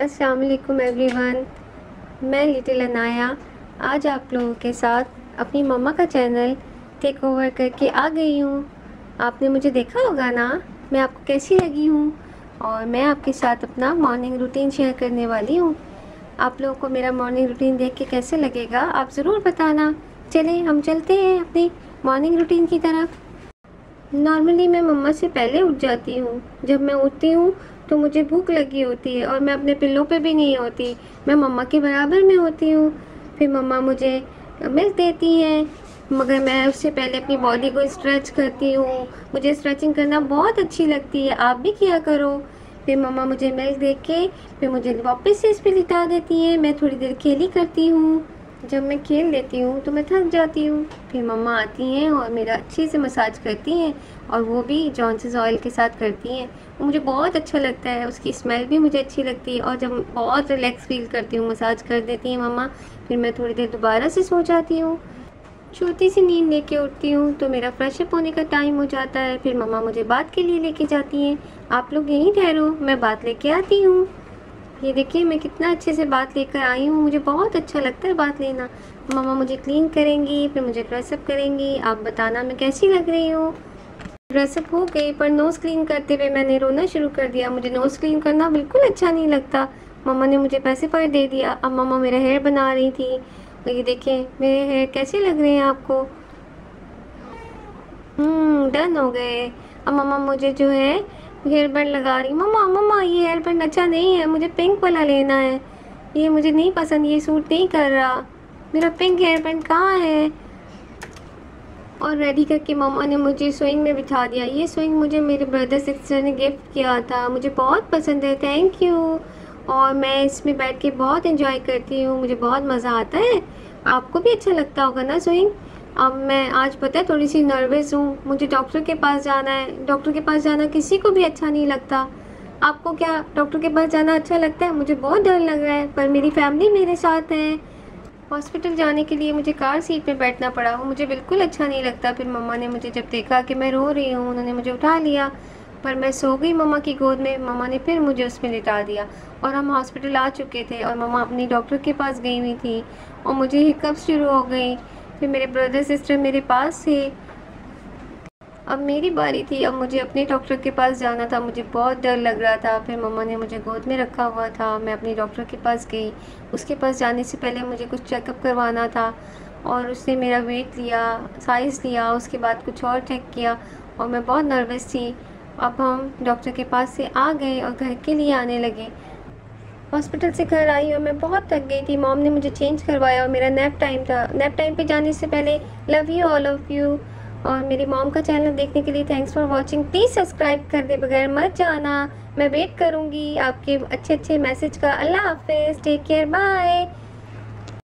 अस्सलाम वालेकुम एवरीवन। मैं लिटिल अनाया। आज आप लोगों के साथ अपनी मम्मा का चैनल टेक ओवर करके आ गई हूँ। आपने मुझे देखा होगा ना? मैं आपको कैसी लगी हूँ? और मैं आपके साथ अपना मॉर्निंग रूटीन शेयर करने वाली हूँ। आप लोगों को मेरा मॉर्निंग रूटीन देख के कैसे लगेगा, आप ज़रूर बताना। चलें, हम चलते हैं अपनी मॉर्निंग रूटीन की तरफ़। नॉर्मली मैं मम्मा से पहले उठ जाती हूँ। जब मैं उठती हूँ तो मुझे भूख लगी होती है और मैं अपने पिल्लों पे भी नहीं होती। मैं मम्मा के बराबर में होती हूँ। फिर मम्मा मुझे मिल्क देती हैं, मगर मैं उससे पहले अपनी बॉडी को स्ट्रेच करती हूँ। मुझे स्ट्रेचिंग करना बहुत अच्छी लगती है। आप भी किया करो। फिर मम्मा मुझे मिल्क दे के फिर मुझे वापस से इस पर लिटा देती हैं। मैं थोड़ी देर खेली करती हूँ। जब मैं खेल लेती हूँ तो मैं थक जाती हूँ। फिर मम्मा आती हैं और मेरा अच्छे से मसाज करती हैं और वो भी जॉनसस ऑयल के साथ करती हैं। वो मुझे बहुत अच्छा लगता है, उसकी स्मेल भी मुझे अच्छी लगती है और जब बहुत रिलैक्स फील करती हूँ, मसाज कर देती हैं मम्मा, फिर मैं थोड़ी देर दोबारा से सो जाती हूँ। छोटी सी नींद लेके उठती हूँ तो मेरा फ्रेशअप होने का टाइम हो जाता है। फिर मम्मा मुझे बात के लिए लेके जाती हैं। आप लोग यहीं ठहरो, मैं बात लेके आती हूँ। ये देखिए, मैं कितना अच्छे से बात लेकर आई हूँ। मुझे बहुत अच्छा लगता है बात लेना। मम्मा मुझे क्लीन करेंगी, फिर मुझे ड्रेसअप करेंगी। आप बताना मैं कैसी लग रही हूँ। ड्रेसअप हो गई, पर नोज़ क्लीन करते हुए मैंने रोना शुरू कर दिया। मुझे नोज़ क्लीन करना बिल्कुल अच्छा नहीं लगता। मम्मा ने मुझे पैसे पर दे दिया। अब मम्मा मेरा हेयर बना रही थी। ये देखें मेरे हेयर कैसे लग रहे हैं आपको? हम्म डन हो गए। अब मम्मा मुझे जो है हेयर बैंड लगा रही मम्मा मम्मा, ये हेयर बैंड अच्छा नहीं है, मुझे पिंक वाला लेना है। ये मुझे नहीं पसंद, ये सूट नहीं कर रहा। मेरा पिंक हेयर बैंड कहाँ है? और रेडी करके मम्मा ने मुझे स्विंग में बिठा दिया। ये स्विंग मुझे मेरे ब्रदर सिस्टर ने गिफ्ट किया था। मुझे बहुत पसंद है। थैंक यू और मैं इसमें बैठ के बहुत इंजॉय करती हूँ। मुझे बहुत मज़ा आता है। आपको भी अच्छा लगता होगा ना स्विंग? अब मैं आज पता है थोड़ी सी नर्वस हूँ। मुझे डॉक्टर के पास जाना है। डॉक्टर के पास जाना किसी को भी अच्छा नहीं लगता। आपको क्या डॉक्टर के पास जाना अच्छा लगता है? मुझे बहुत डर लग रहा है, पर मेरी फैमिली मेरे साथ है। हॉस्पिटल जाने के लिए मुझे कार सीट में बैठना पड़ा वो मुझे बिल्कुल अच्छा नहीं लगता। फिर मम्मा ने मुझे जब देखा कि मैं रो रही हूँ, उन्होंने मुझे उठा लिया। पर मैं सो गई मम्मा की गोद में। मम्मा ने फिर मुझे उसमें लिटा दिया। और हम हॉस्पिटल आ चुके थे और मम्मा अपनी डॉक्टर के पास गई हुई थी। और मुझे हिकअप शुरू हो गई। फिर मेरे ब्रदर सिस्टर मेरे पास थे। अब मेरी बारी थी। अब मुझे अपने डॉक्टर के पास जाना था। मुझे बहुत डर लग रहा था। फिर मम्मा ने मुझे गोद में रखा हुआ था। मैं अपने डॉक्टर के पास गई। उसके पास जाने से पहले मुझे कुछ चेकअप करवाना था और उसने मेरा वेट लिया साइज़ लिया, उसके बाद कुछ और चेक किया और मैं बहुत नर्वस थी। अब हम डॉक्टर के पास से आ गए और घर के लिए आने लगे। हॉस्पिटल से घर आई और मैं बहुत थक गई थी। मॉम ने मुझे चेंज करवाया और मेरा नैप टाइम था। नैप टाइम पे जाने से पहले love you all of you और मेरी मॉम का चैनल देखने के लिए thanks for watching please subscribe कर दे बगैर मत जाना। मैं वेट करूँगी आपके अच्छे अच्छे मैसेज का। अल्लाह हाफिज़। Take care bye